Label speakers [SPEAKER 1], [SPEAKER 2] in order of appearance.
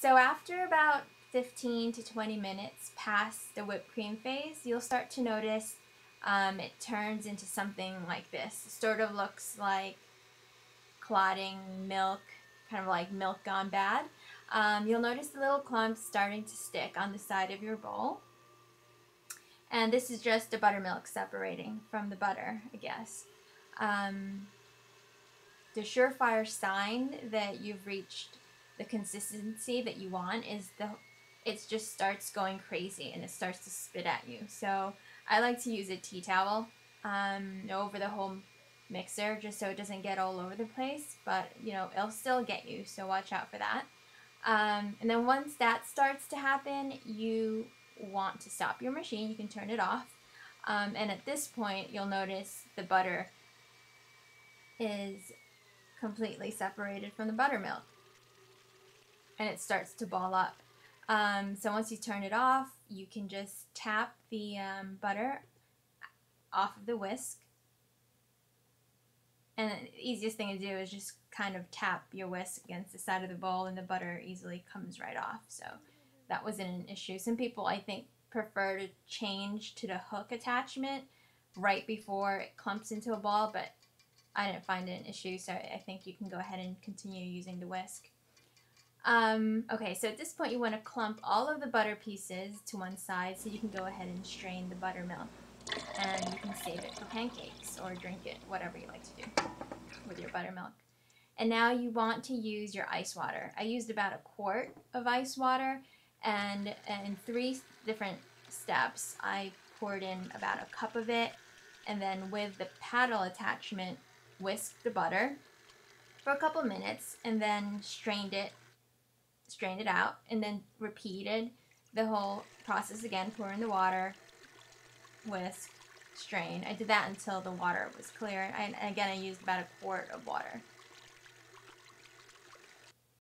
[SPEAKER 1] So after about 15 to 20 minutes past the whipped cream phase, you'll start to notice um, it turns into something like this. It sort of looks like clotting milk, kind of like milk gone bad. Um, you'll notice the little clumps starting to stick on the side of your bowl. And this is just the buttermilk separating from the butter, I guess. Um, the surefire sign that you've reached the consistency that you want is the it just starts going crazy and it starts to spit at you. So I like to use a tea towel um, over the whole mixer just so it doesn't get all over the place. But you know it'll still get you, so watch out for that. Um, and then once that starts to happen, you want to stop your machine. You can turn it off. Um, and at this point, you'll notice the butter is completely separated from the buttermilk. And it starts to ball up. Um, so once you turn it off, you can just tap the um, butter off of the whisk. And the easiest thing to do is just kind of tap your whisk against the side of the bowl and the butter easily comes right off. So that wasn't an issue. Some people, I think, prefer to change to the hook attachment right before it clumps into a ball, but I didn't find it an issue, so I think you can go ahead and continue using the whisk. Um, okay, so at this point you want to clump all of the butter pieces to one side so you can go ahead and strain the buttermilk. And you can save it for pancakes or drink it, whatever you like to do with your buttermilk. And now you want to use your ice water. I used about a quart of ice water and in three different steps I poured in about a cup of it and then with the paddle attachment whisked the butter for a couple minutes and then strained it strained it out and then repeated the whole process again pour in the water whisk strain. I did that until the water was clear and again I used about a quart of water